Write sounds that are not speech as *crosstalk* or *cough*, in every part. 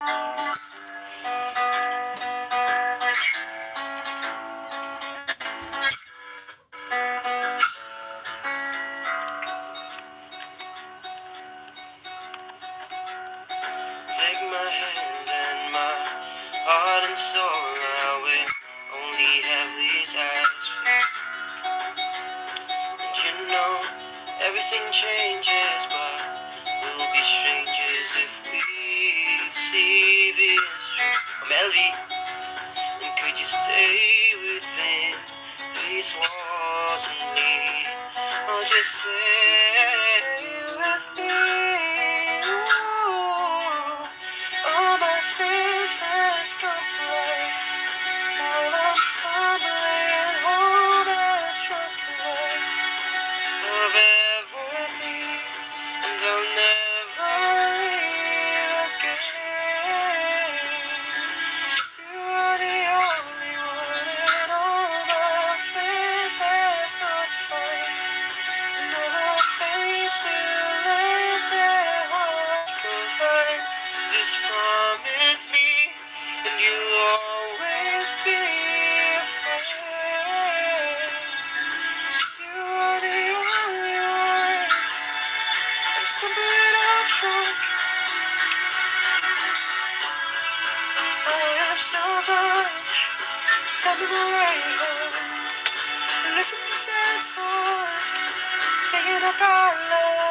you The listen to the songs, singing about love.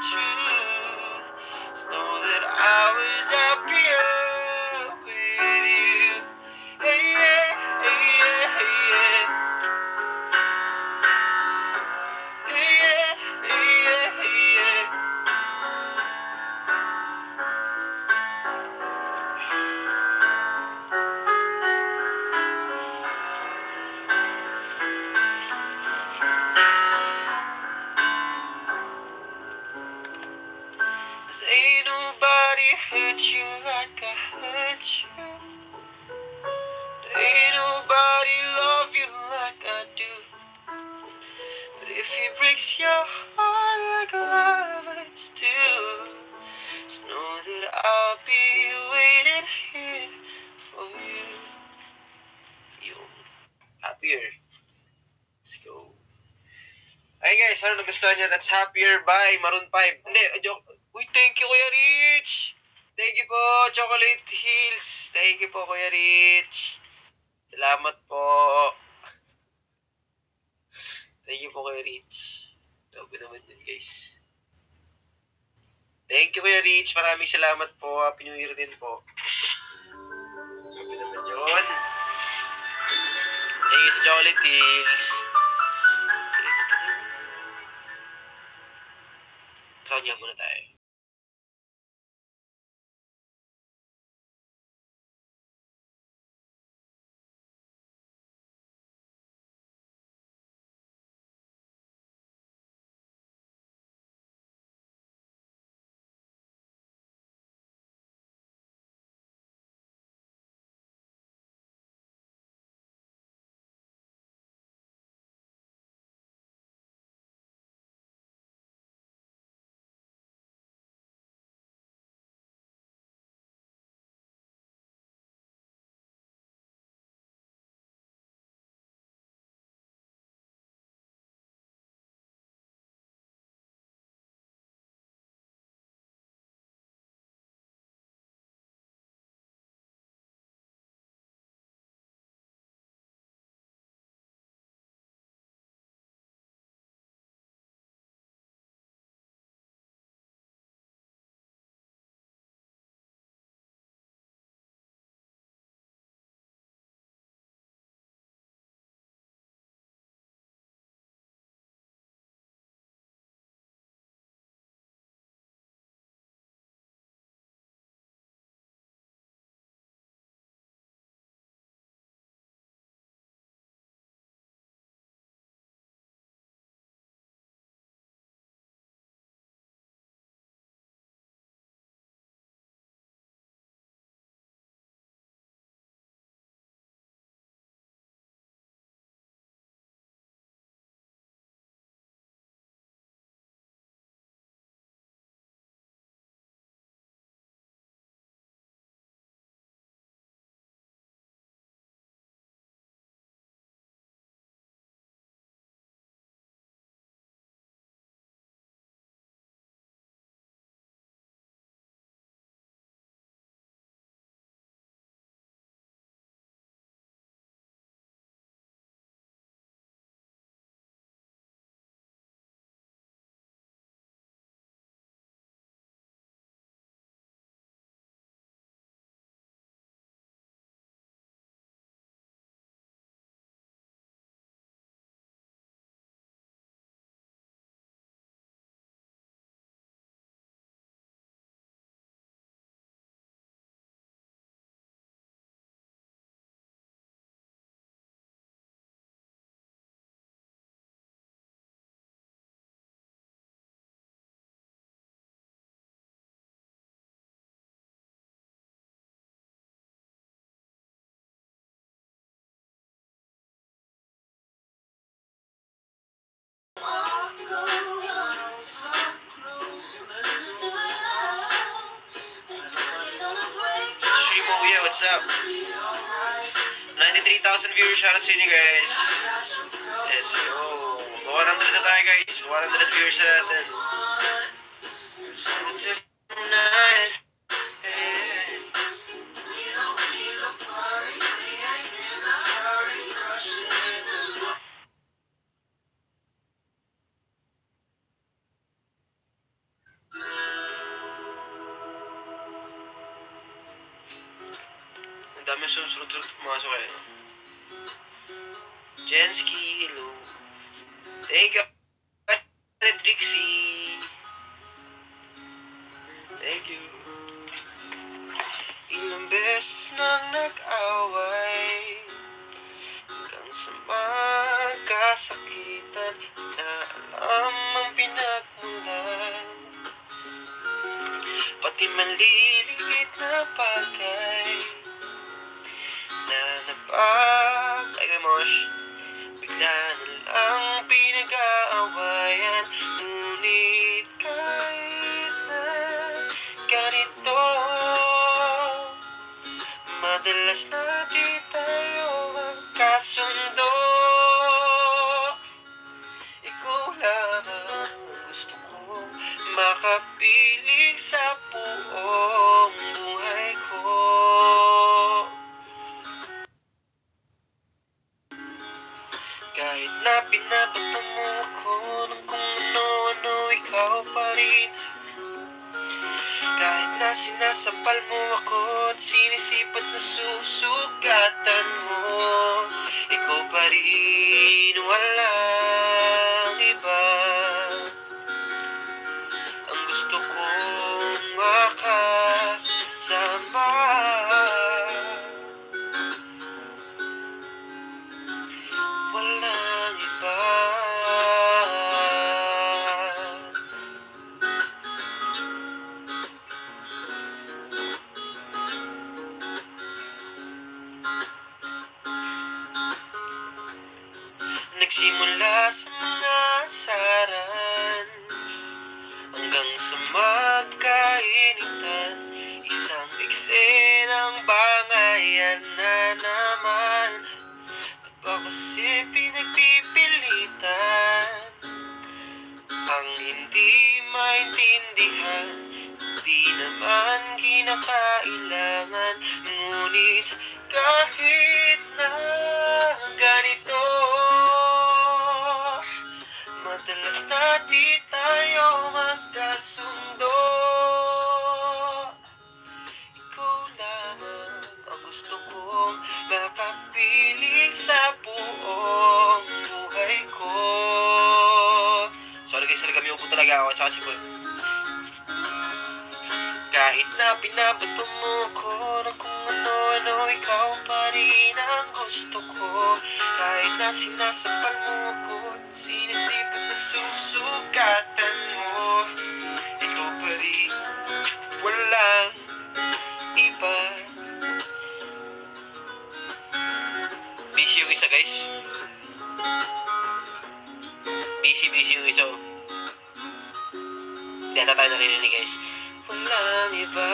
true. That's Happier by Maroon 5. Hindi, joke. Uy, thank you Kuya Rich! Thank you po, Chocolate Hills. Thank you po, Kuya Rich. Salamat po. Thank you po, Kuya Rich. Sabi naman yun, guys. Thank you, Kuya Rich. Maraming salamat po. Happy New Year din po. Sabi naman yun. Thank you Chocolate Hills. Sound niya muna what's up? 93,000 viewers, shoutout sa inyo guys. Yes, yo. 100 na tayo guys. 100 viewers na natin. Maliliit na bagay Na napag... Ay, kay Mosh. Bigla na lang pinag-aawayan Ngunit kahit na ganito Madalas na di tayo magkasundo. Ikaw makapiling sa buong buhay ko. Kahit na pinabato mo ako ng kung ano-ano, ikaw pa rin. Kahit na sinasampal mo ako at sinisipat na susugatan mo Ikaw pa rin, walang Nagsimula sa mga saran Hanggang sa magkainitan Isang eksenang bangayan na naman. Ba kasi pinagpipilitan Ang hindi maintindihan Di naman kinakailangan. Ngunit kahit Na di tayo magkasundo. Ikaw lamang ang gusto kong makapiling sa buong buhay ko. Sorry guys, talaga may upo talaga ako at saka si Paul. Kahit na pinabato mo ko ng ano-ano Ikaw pa rin ang gusto ko? Kahit na sinasampal mo ko at Sinisipat na susugatan mo. Ikaw pa rin walang iba. Busy yung isa guys. Busy busy yung isa oh. Hindi ata tayo narinig guys. Walang iba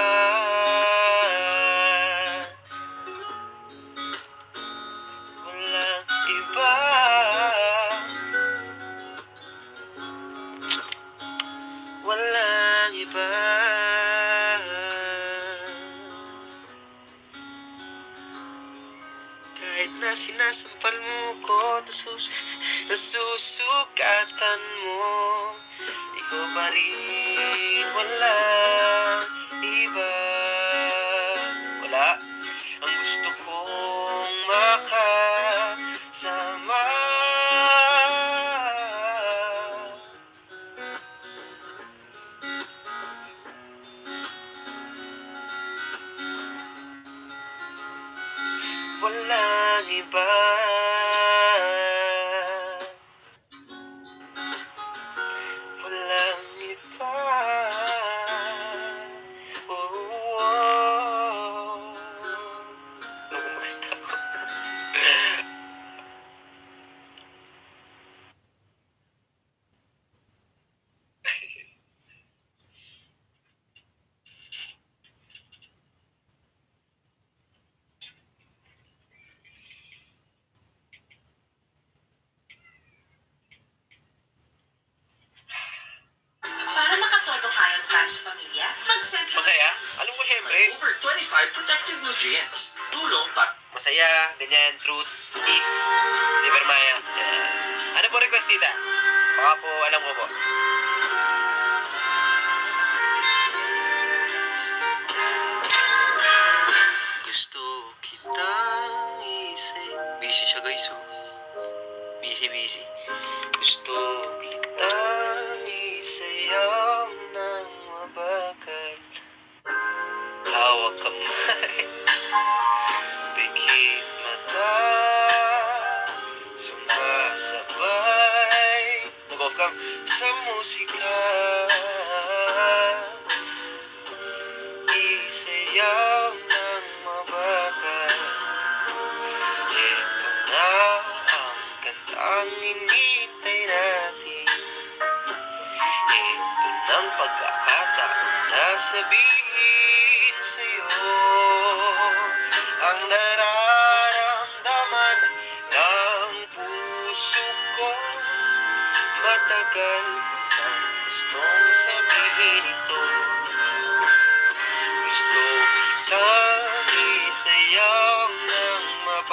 Syempre Over 25 protective nutrients. Tulong para Masaya, ganyan, truth, eat, liver maya. Yan. Ano po request tita? Baka po, alam ko po.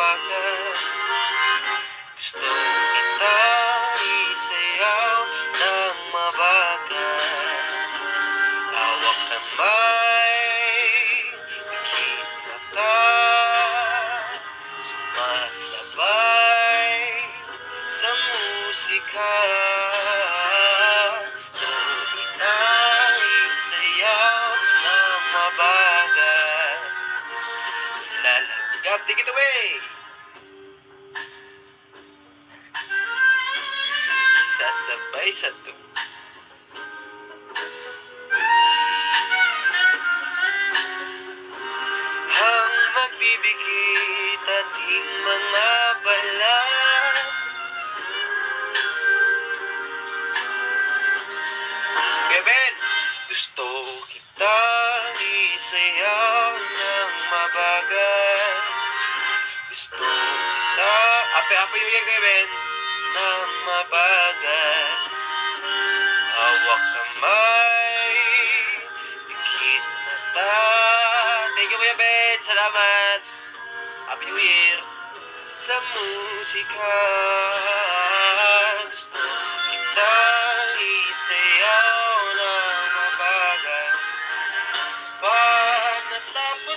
Father.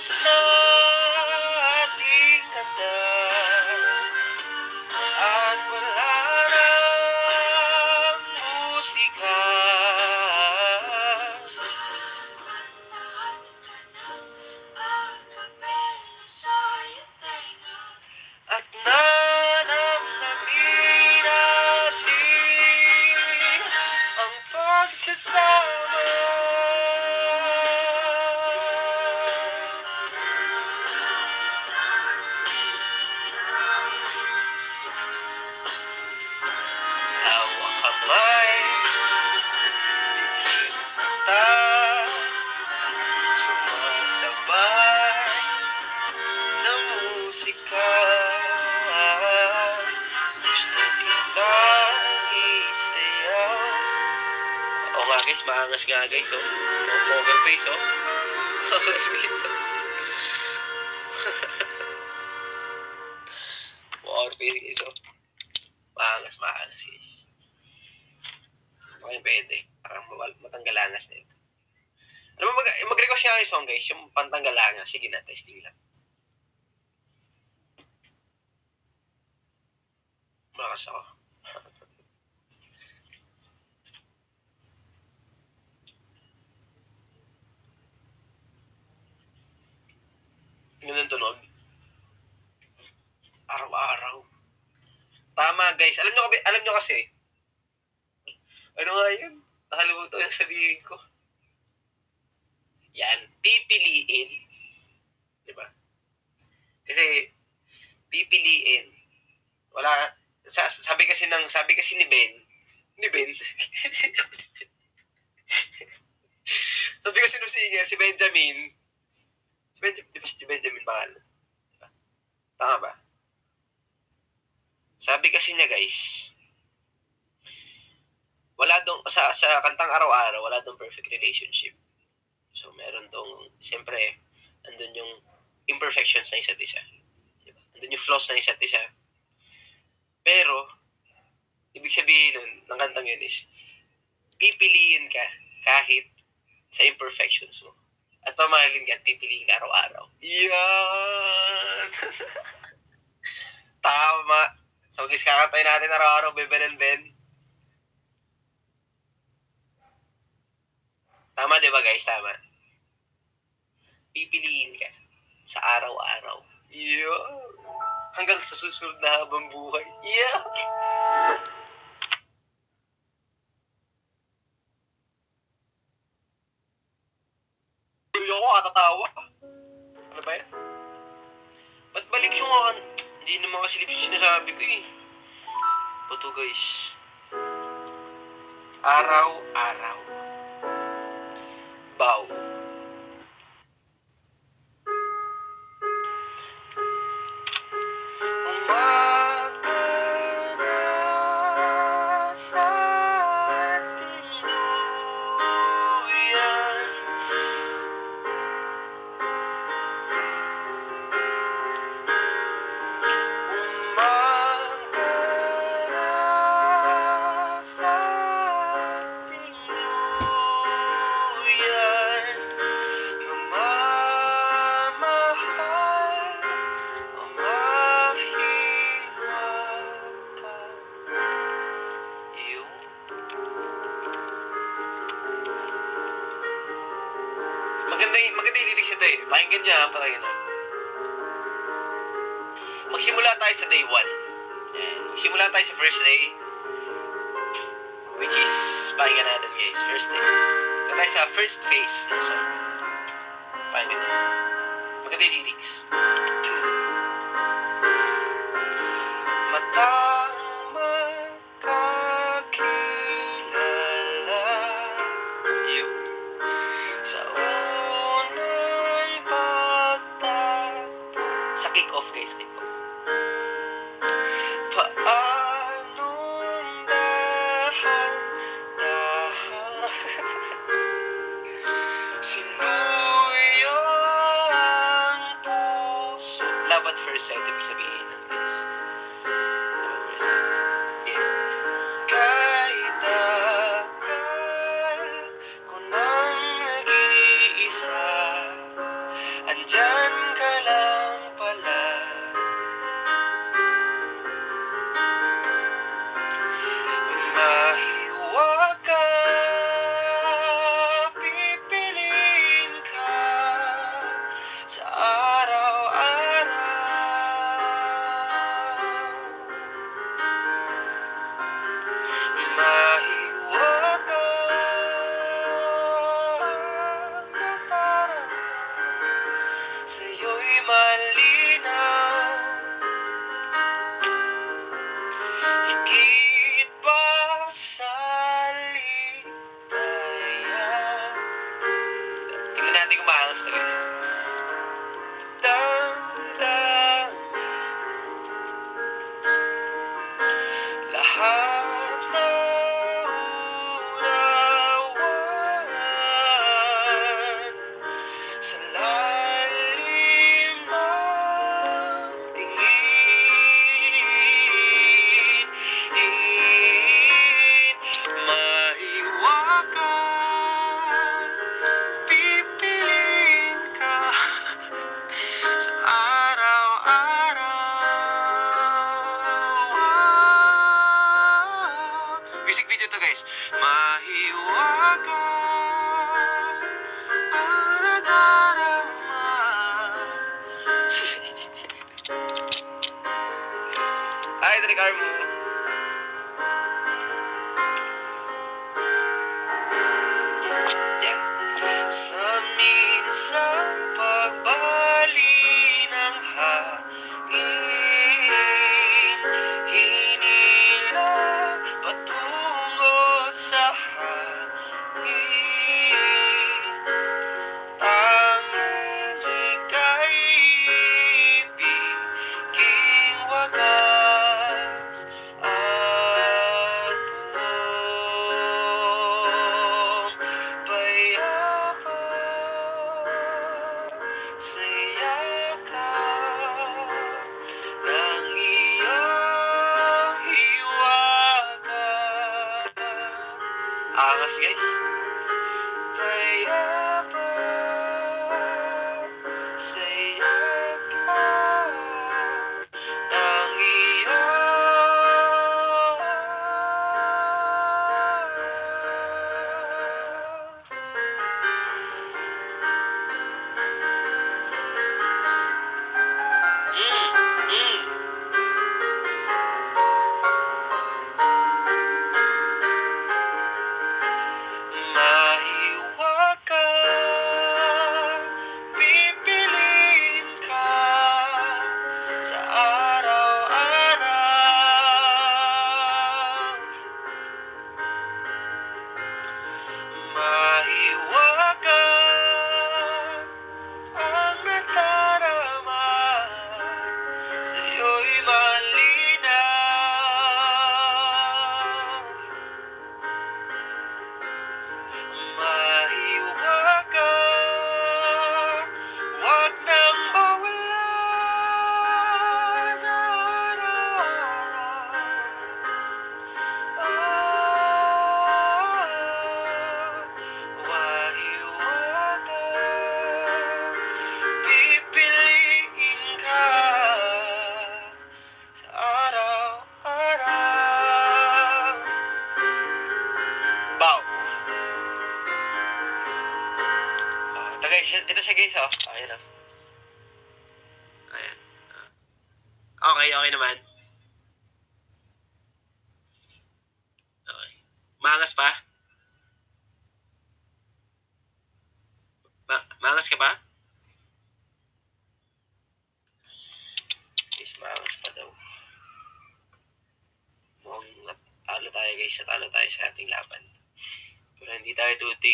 slow. Malakas ako. Ganun tunog. Araw-araw. Tama guys. Alam nyo, alam nyo kasi. Ano nga yun? Nakalimutan yung sabihin ko. Yan. Pipiliin. Di ba? Kasi, pipiliin. Wala, sa, sabi kasi ng, sabi kasi ni Ben, ni Ben, *laughs* sabi kasi nung singer, si Benjamin, si Benjamin, di ba si Benjamin? Diba? Tama ba? Sabi kasi niya guys, wala dong, sa, sa kantang araw-araw, wala dong perfect relationship. So, meron dong, siyempre, andun yung imperfections na isa't isa. Diba? Andun yung flaws na isa't isa. Pero, ibig sabihin nun, ng kantang yun is, pipiliin ka kahit sa imperfections mo. At pamahalin ka at pipiliin ka araw-araw. Yan! *laughs* Tama. So, guys, kakantay natin araw-araw, Beben and Ben. Tama, di ba guys? Tama. Pipiliin ka sa araw-araw. Yeah. Hanggang sa susunod na habang buhay. Yeah. wala tayo sa first day. Which is, pakinggan natin guys, first day. Wala tayo sa first phase ng song. Pakinggan natin. Maganda yung lyrics. Mata Eusebio. Alina.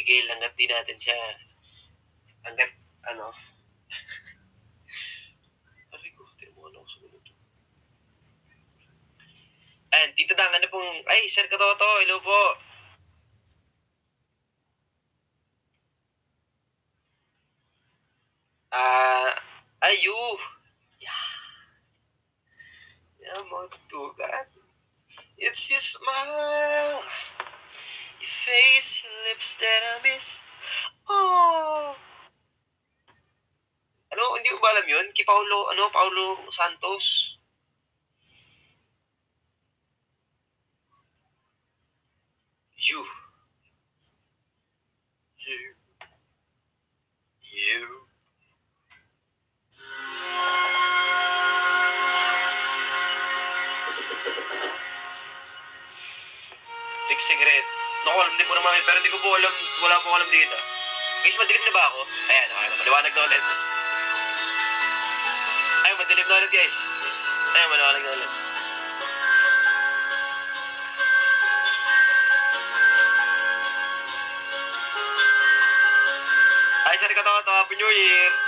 Tayo tutigil hanggat di natin siya hanggat ano *laughs* Aray ko, tinamuhan ako sa gulo to. Ayan, Tito Dang, ano pong... Ay, Sir Katoto, hello po. Ah, ayu. Yeah. Yeah, mga tutugan. It's your smile. Face, lips that I miss. Oh. Ano, hindi mo ba alam yun? Kay Paulo, ano, Paulo Santos. You. You. You. Naku, alam din po naman, pero hindi ko po alam, wala po alam dito. Guys, madilim na ba ako? Ayan, okay na, maliwanag na ulit. Ay, madilim na ulit guys. Ay, maliwanag na ulit. Ay, sir, katawa-tawa. Happy New Year.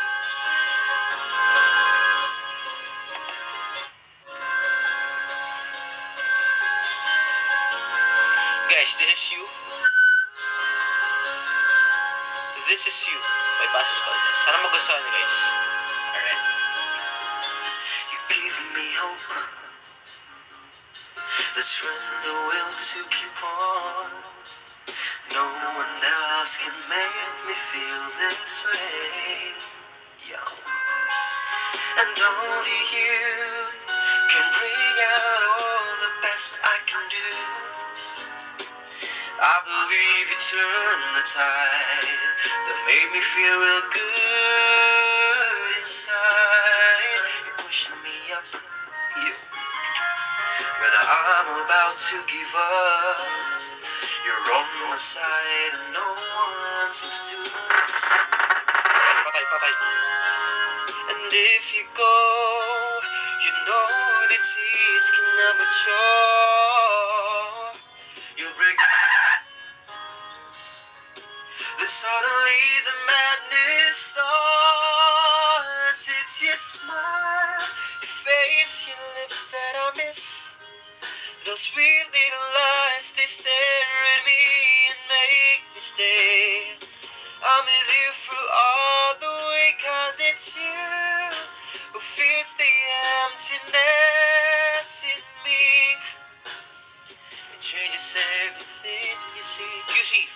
Me hope. The will to keep on. No one else can make me feel this way. Young. And only you can bring out all the best I can do. I believe you turned the tide that made me feel real good I'm about to give up, you're on my side and no one listen. Patay, patay. And if you go, you know the tears can never show. You'll break then suddenly the madness starts. It's your smile, your face, your Those sweet little lies, they stare at me and make me stay. I'm with you through all the way, cause it's you who fills the emptiness in me. It changes everything you see. You see.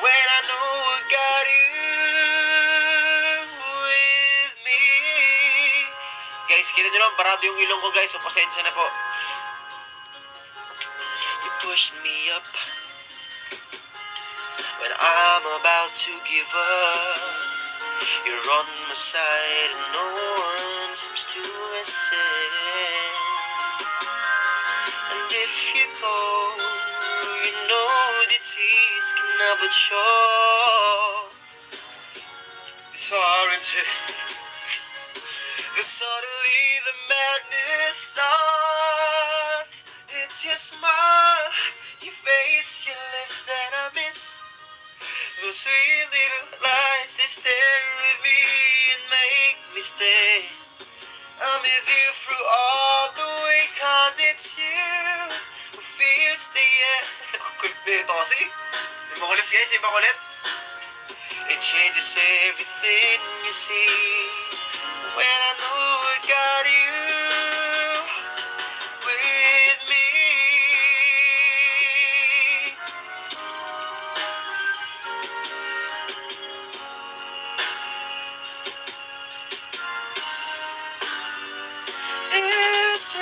When I know I got you with me. Guys, kita nyo lang, parado yung ilong ko guys, so pasensya na po. Up when I'm about to give up. You're on my side and no one seems to listen. And if you go, you know the tears can never show. Sorry to. Then suddenly the madness starts. It's your smile, face, your lips that I miss. Those sweet little lies, they stare at me and make me stay. I'm with you through all the way, cause it's you who feels the air. Kulit nito kasi. Yung makulit guys, yung makulit. It changes everything you see. When I know I got you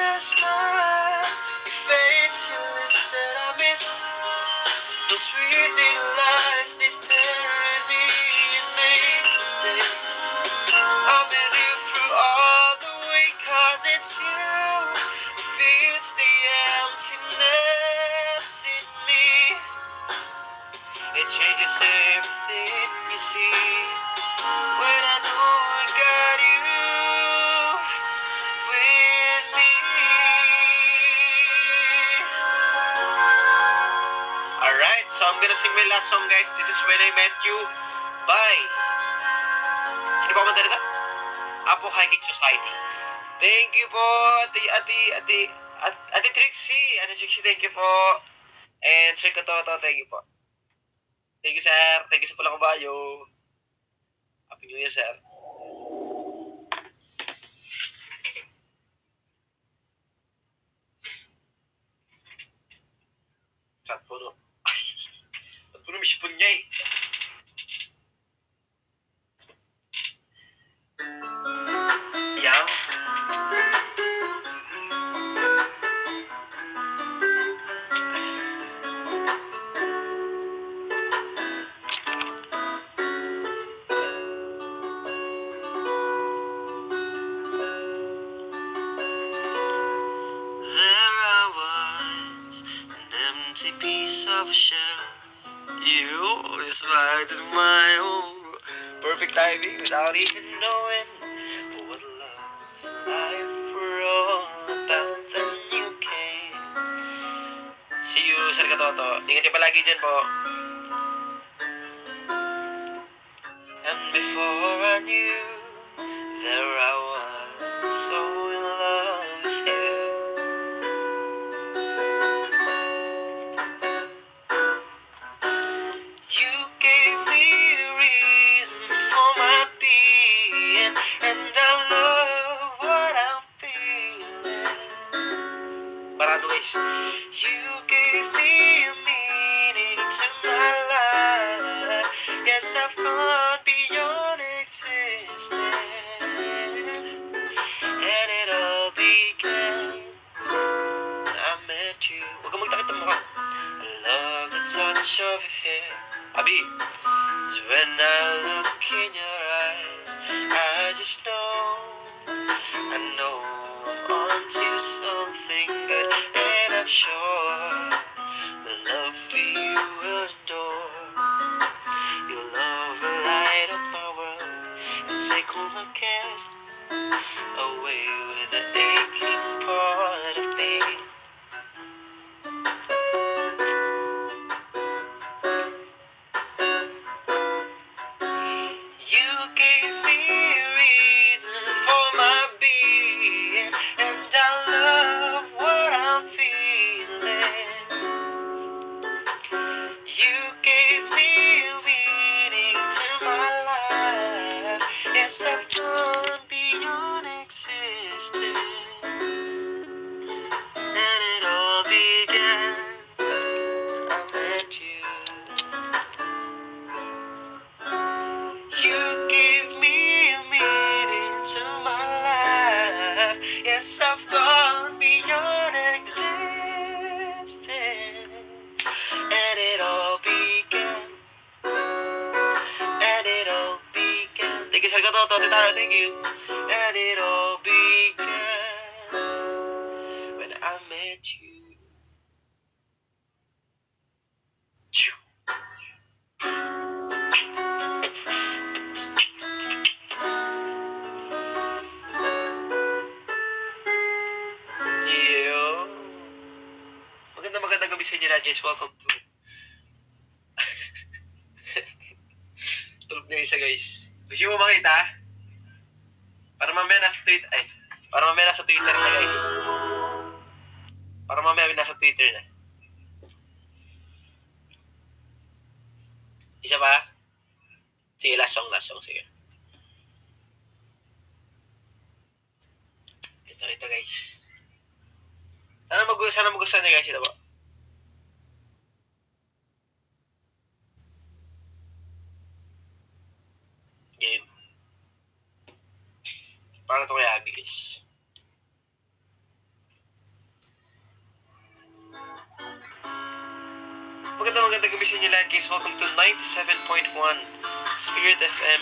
It's a that song guys. This is When I Met You by Sino ba kumanta nito? Apo Hiking Society. Thank you po, Ate, Ate, Ate, Ate, Ate Trixie. Ate Trixie, thank you po. And Sir Katoto, thank you po. Thank you, sir. Thank you sa pulang kabayo. Happy New Year, sir. Chat po. não mexe com ninguém. driving without even knowing what love and life were all about. Then you came. See you, Sir Katoto. Ingat niyo palagi dyan po. judges, welcome to... *laughs* Tulog na isa, guys. Gusto mo makita? Para mamaya nasa Twitter... Ay, para mamaya nasa Twitter na, guys. Para mamaya nasa Twitter na. Isa pa? Sige, last song, last song. Sige. Ito, ito, guys. Sana, mag sana magustuhan niyo, guys. Ito po.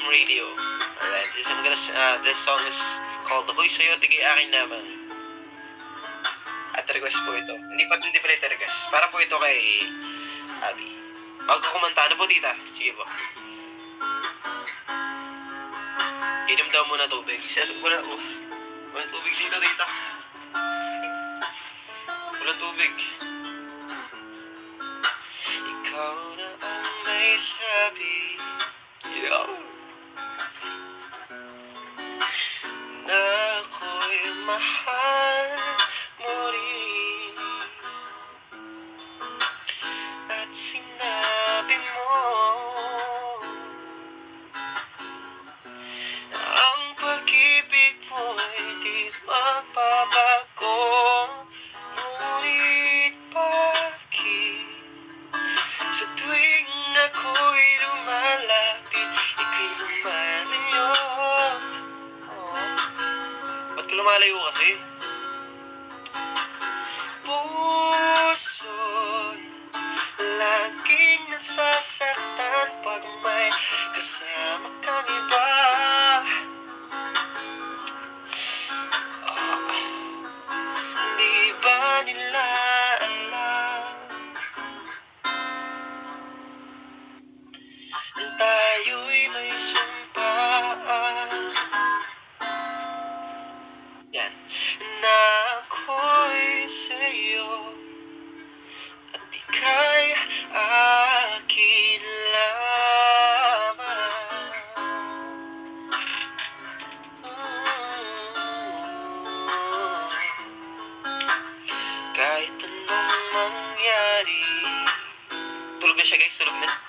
Radio. Alright, this, I'm gonna, uh, this song is called Uy Sa'yo, Tigay Akin Naman. At request po ito. Hindi pa, hindi pa ito request. Para po ito kay Abby. Bago kumanta, ano po tita? Sige po. Inom daw muna tubig. Isa, wala, oh. wala tubig dito tita. Wala tubig. Ikaw na ang may sabi. Yeah. heart. cheguei em Sorvina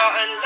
وعن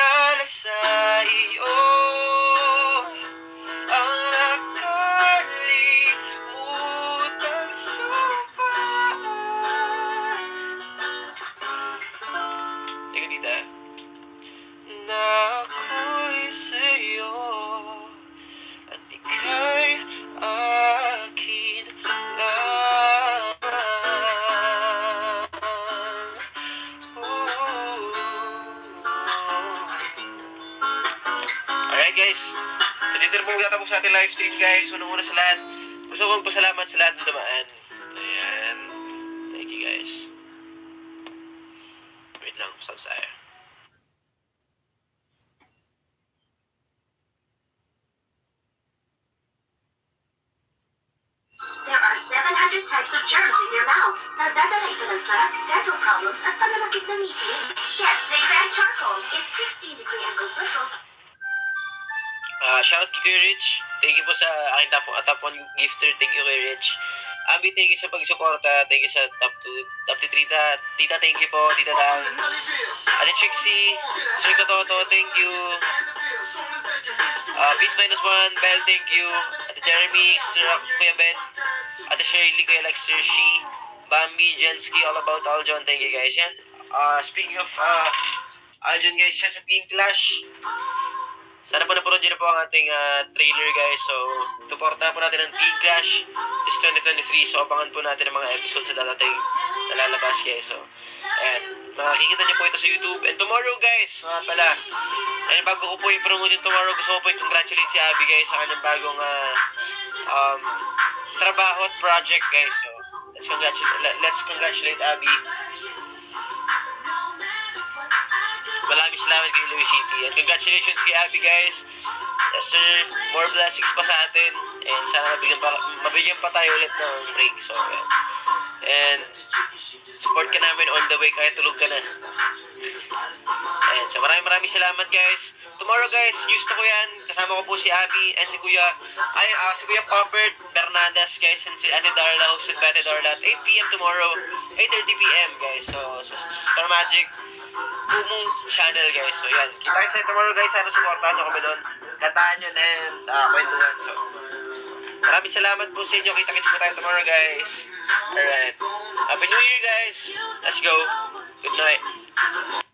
1 gifter. Thank you, Kuya Rich. Abi, thank you sa pagsuporta. Thank you sa top 2, top 2 tita. Tita, thank you po. Tita Dang. Ate Trixie. Sir Katoto, thank you. Uh, Beast Minus 1, Bell, thank you. Ate Jeremy, Sir Kuya Ben. Ate Shirley, Kuya Lex, Sir Shi. Bambi, Jensky, All About Aljon, thank you guys. Yan. Uh, speaking of uh, Aljon guys, yan sa Team Clash. Sana po napanood nyo na po ang ating ah, trailer guys. So, suportahan po natin ang Team Clash this 2023. So, abangan po natin ang mga episodes sa dadating na lalabas guys. So, ayan. Makikita nyo po ito sa YouTube. And tomorrow guys, mga pala. And bago ko po i-promote yung tomorrow, gusto ko po i-congratulate si Abby guys sa kanyang bagong ah, um, trabaho at project guys. So, let's congratulate, let's congratulate Abby. Maraming salamat kay Louis City. And congratulations kay Abby, guys. Yes, sir. More blessings pa sa atin. And sana mabigyan pa, mabigyan pa tayo ulit ng break. So, yan. And support ka namin all the way kahit tulog ka na. And so maraming maraming salamat guys. Tomorrow guys, news na ko yan. Kasama ko po si Abby and si Kuya, ay, ah, si Kuya Poppert Bernardas guys and si Ate Darla, hosted by Ate Darla at 8pm tomorrow, 8.30pm guys. So, so Star Magic, Kumu channel guys. So yan. Kita kita sa tomorrow guys. Sana supportahan nyo kami doon. Kantahan nyo and uh, kwentuhan. So, maraming salamat po sa inyo. Kita-kits po tayo tomorrow guys. Alright. Happy New Year guys. Let's go. Good night.